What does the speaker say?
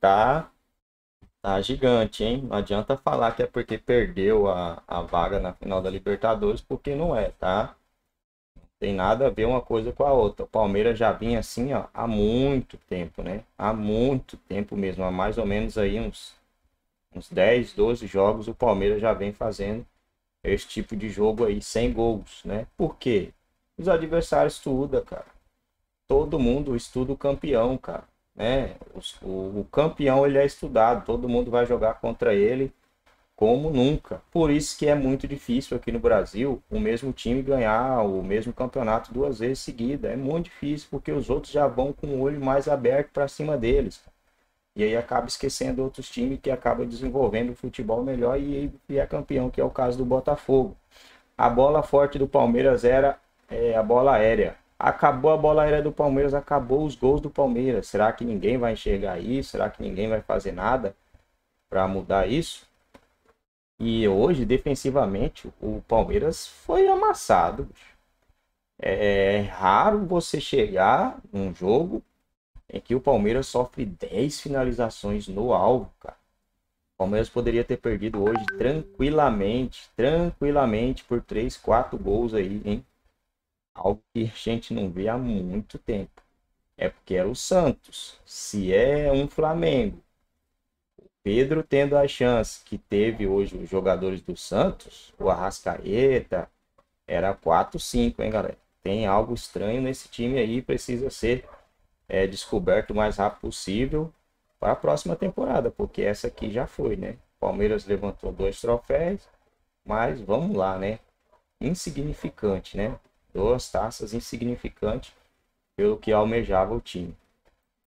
tá, tá gigante, hein? Não adianta falar que é porque perdeu a, a vaga na final da Libertadores, porque não é, tá? Não tem nada a ver uma coisa com a outra. O Palmeiras já vinha assim, ó, há muito tempo, né? Há muito tempo mesmo, há mais ou menos aí uns, uns 10, 12 jogos o Palmeiras já vem fazendo esse tipo de jogo aí, sem gols, né? Por quê? Os adversários estudam, cara. Todo mundo estuda o campeão, cara. Né? O, o, campeão ele é estudado, todo mundo vai jogar contra ele como nunca. Por isso que é muito difícil aqui no Brasil o mesmo time ganhar o mesmo campeonato duas vezes seguida. É muito difícil porque os outros já vão com o olho mais aberto para cima deles. E aí acaba esquecendo outros times que acabam desenvolvendo o futebol melhor e, e é campeão, que é o caso do Botafogo. A bola forte do Palmeiras era é, a bola aérea. Acabou a bola aérea do Palmeiras, acabou os gols do Palmeiras. Será que ninguém vai enxergar isso? Será que ninguém vai fazer nada para mudar isso? E hoje, defensivamente, o Palmeiras foi amassado. É, é raro você chegar num jogo em que o Palmeiras sofre 10 finalizações no alvo, cara. O Palmeiras poderia ter perdido hoje tranquilamente, tranquilamente por 3, 4 gols aí, hein? Algo que a gente não vê há muito tempo. É porque era o Santos. Se é um Flamengo, o Pedro tendo a chance que teve hoje os jogadores do Santos, o Arrascaeta, era 4-5, hein, galera? Tem algo estranho nesse time aí, precisa ser é, descoberto o mais rápido possível para a próxima temporada, porque essa aqui já foi, né? Palmeiras levantou dois troféus, mas vamos lá, né? Insignificante, né? Duas taças insignificantes pelo que almejava o time.